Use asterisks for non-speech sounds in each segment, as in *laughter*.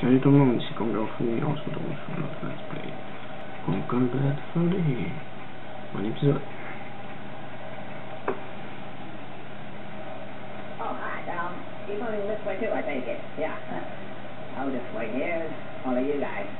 To många som kommer att få med oss och då från att Let's Play. Complete för dig. Buen episodio. Oh, hi, Tom. You moving this way too, I take it. Yeah. I'll just wait here and follow you guys.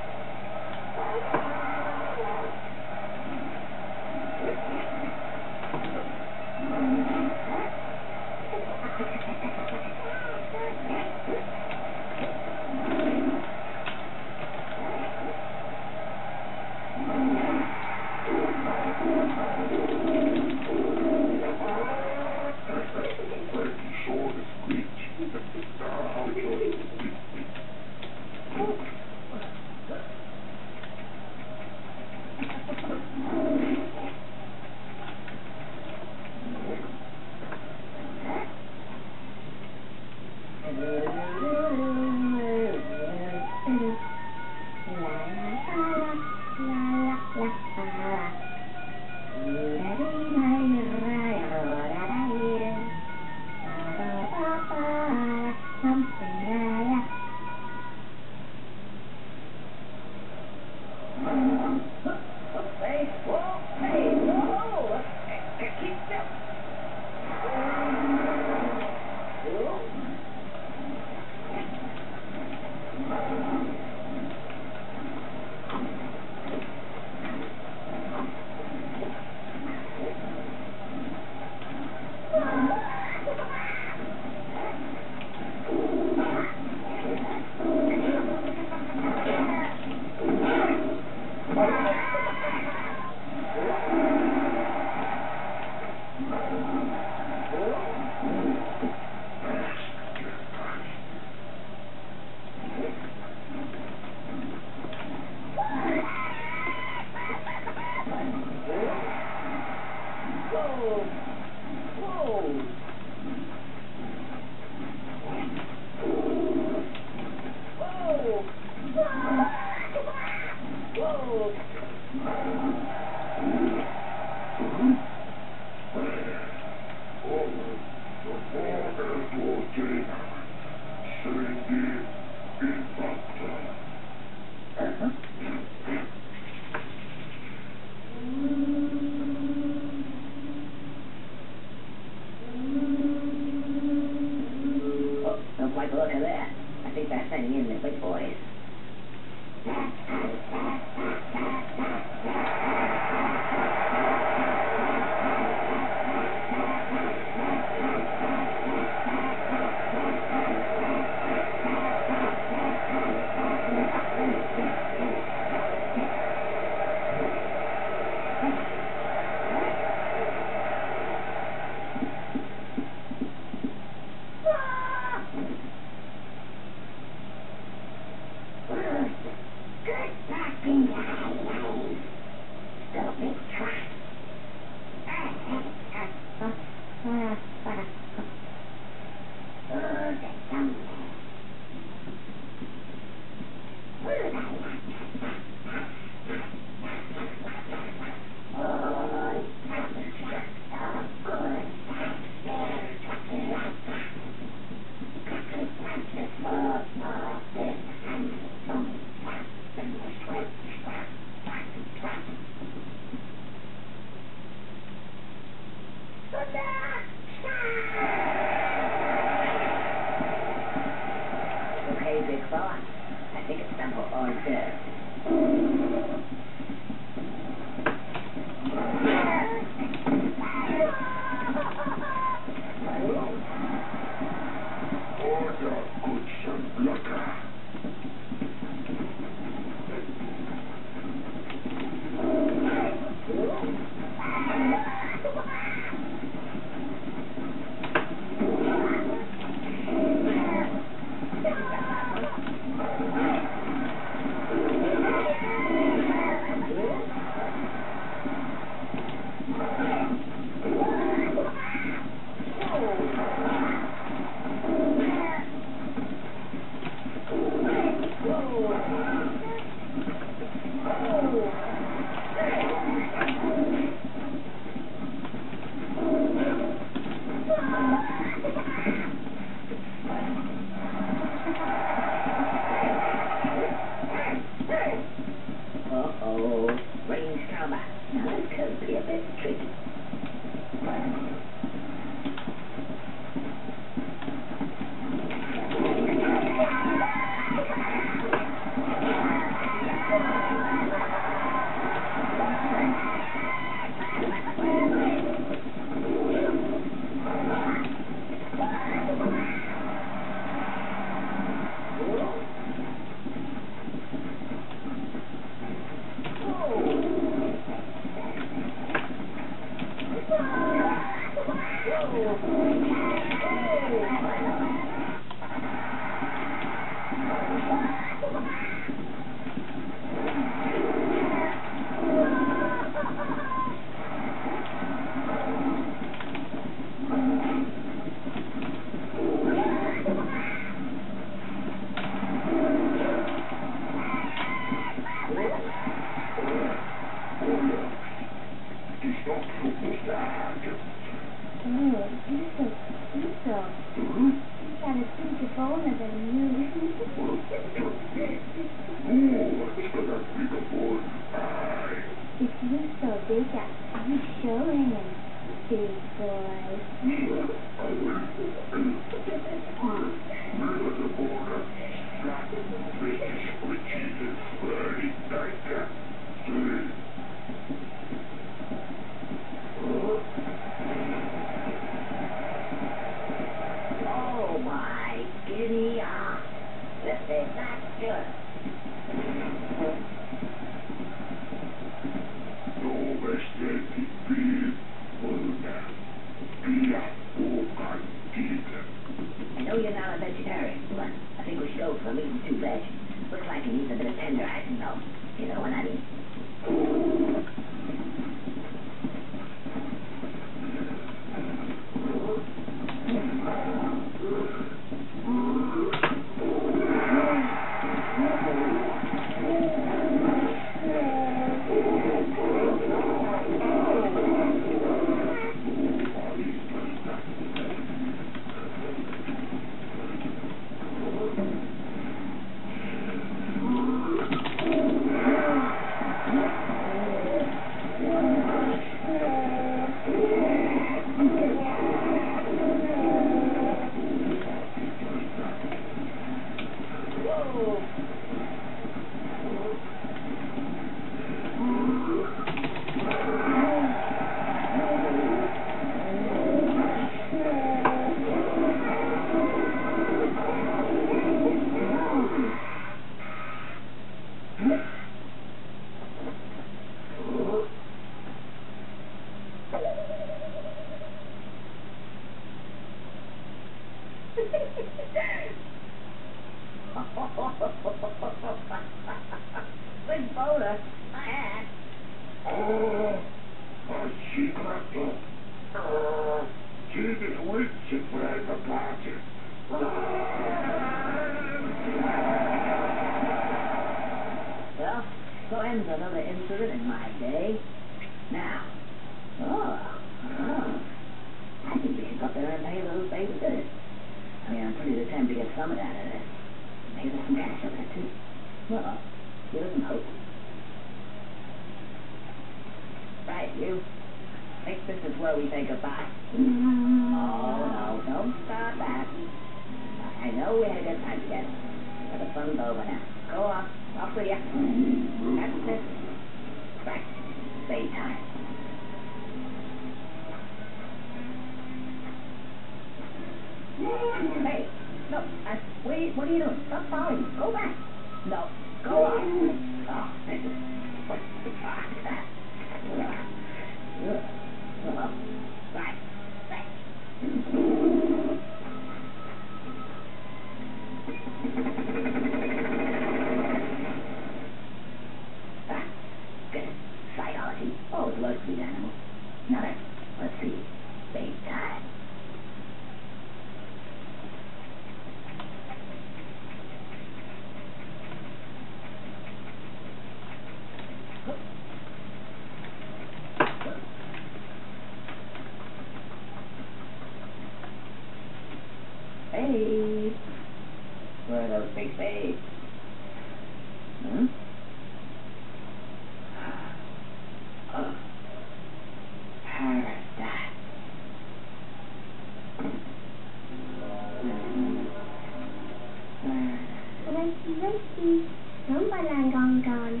Cumberland gone gone.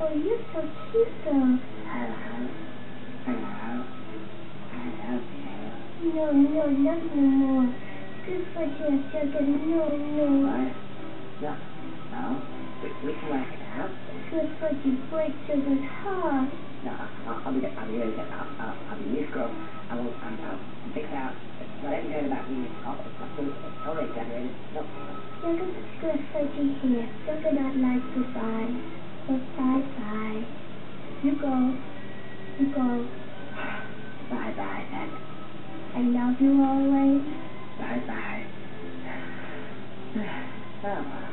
Oh, you're so cute though. Hello. Hello. Hello. No, no, not no more. Good for your children. No, no. What? No, no. We, we can work it out. Good for you break children's heart. No, I'll, I'll be, I'll be, I'll, I'll, I'll be this girl. I will, I'm, I'll fix it out you heard about me. All, it's totally exaggerated. No, You're going to good for here. You're going to like goodbye. Goodbye, bye. You go. You go. bye bye, and I love you always. bye bye. Oh,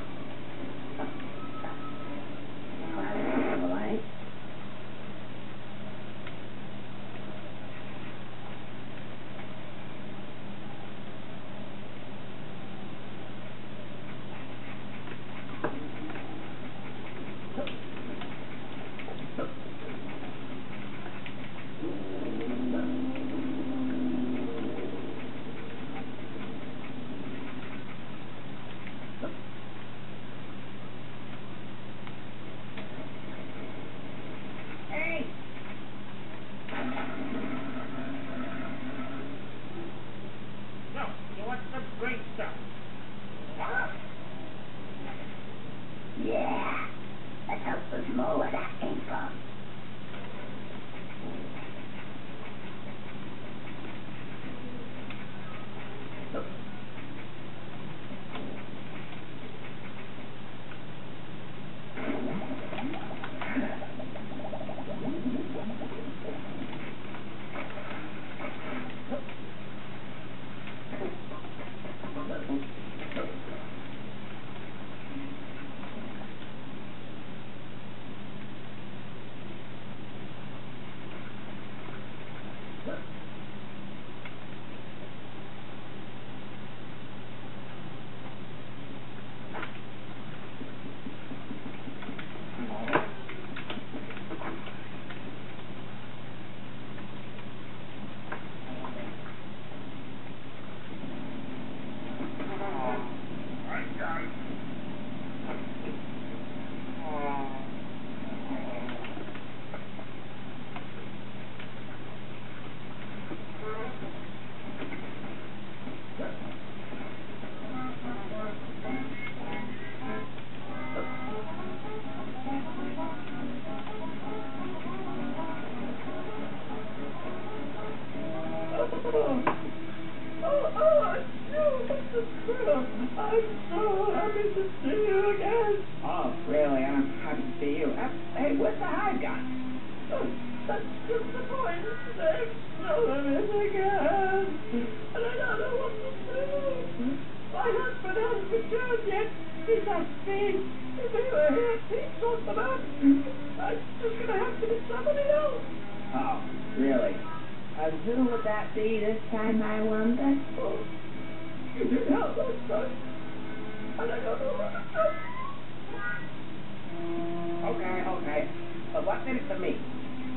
In it for me?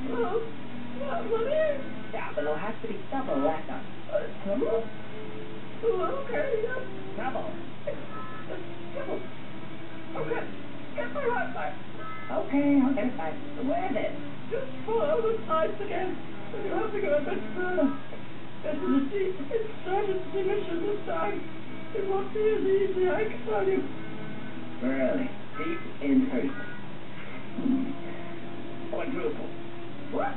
Oh, money. Yeah, but it'll have to be double that. Uh, trouble? Oh, okay, yeah. Trouble. Trouble. Okay, get my heart back. Okay, okay, fine. Where then? Just follow the sides again. You have to go a bit further. Into the deep, insurgency mission this time. It won't be as easy, I can tell you. Really? Deep into Hmm. Quadruple. What?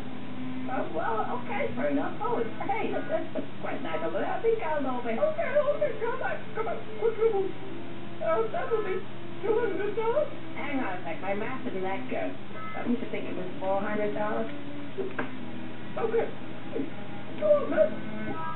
Oh, well, okay, fair enough. Oh, it's, hey, that's, *laughs* that's quite nice over there. I think I'll over. Okay, okay, come back, come back. Quadruple. Uh, that will be two hundred dollars. Hang on a sec, my math isn't that good. I used to think it was four hundred dollars. Okay. Go on, man.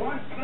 one.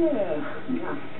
No. Ah.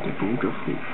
der Bunker fliegt.